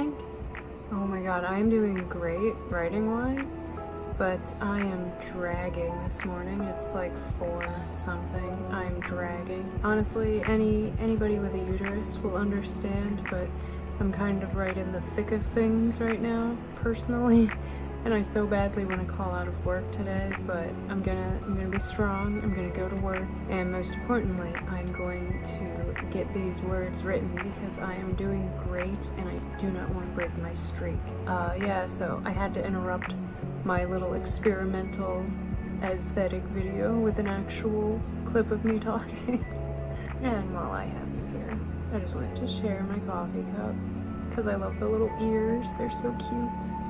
think. Oh my god, I am doing great writing-wise, but I am dragging this morning. It's like 4 something. I'm dragging. Honestly, any anybody with a uterus will understand, but I'm kind of right in the thick of things right now, personally. and I so badly want to call out of work today, but I'm gonna I'm gonna be strong, I'm gonna go to work, and most importantly, I'm going to get these words written because I am doing great and I do not want to break my streak. Uh, yeah, so I had to interrupt my little experimental aesthetic video with an actual clip of me talking. and while I have you here, I just wanted to share my coffee cup because I love the little ears, they're so cute.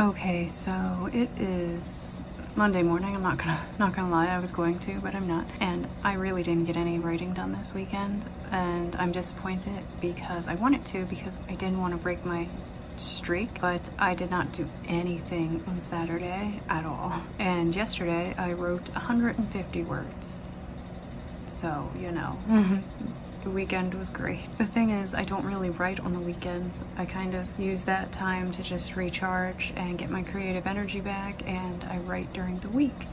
Okay, so it is Monday morning. I'm not gonna not gonna lie, I was going to, but I'm not. And I really didn't get any writing done this weekend, and I'm disappointed because I wanted to because I didn't want to break my streak, but I did not do anything on Saturday at all. And yesterday I wrote 150 words. So, you know, the weekend was great. The thing is, I don't really write on the weekends. I kind of use that time to just recharge and get my creative energy back and I write during the week.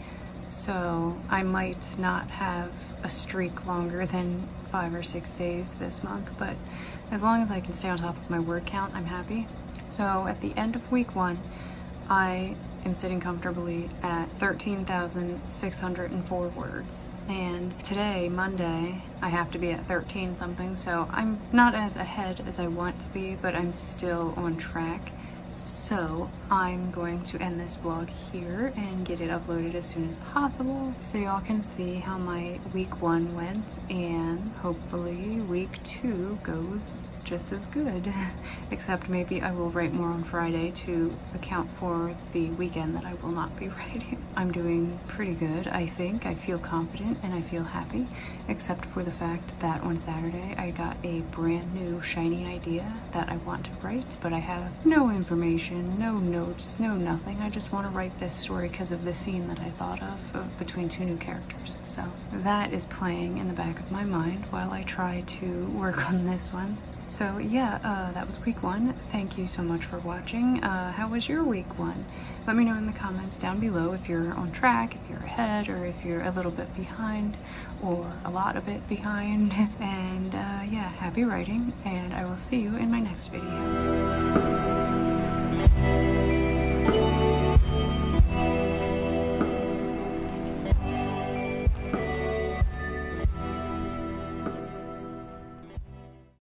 So I might not have a streak longer than five or six days this month, but as long as I can stay on top of my word count, I'm happy. So at the end of week one, I am sitting comfortably at 13,604 words. And today, Monday, I have to be at 13 something, so I'm not as ahead as I want to be, but I'm still on track. So I'm going to end this vlog here and get it uploaded as soon as possible so y'all can see how my week one went and hopefully week two goes just as good. Except maybe I will write more on Friday to account for the weekend that I will not be writing. I'm doing pretty good, I think. I feel confident and I feel happy, except for the fact that on Saturday I got a brand new shiny idea that I want to write, but I have no information, no notes, no nothing. I just want to write this story because of the scene that I thought of, of between two new characters. So that is playing in the back of my mind while I try to work on this one. So yeah, uh, that was week one. Thank you so much for watching. Uh, how was your week one? Let me know in the comments down below if you're on track, if you're ahead, or if you're a little bit behind, or a lot of it behind. and uh, yeah, happy writing, and I will see you in my next video.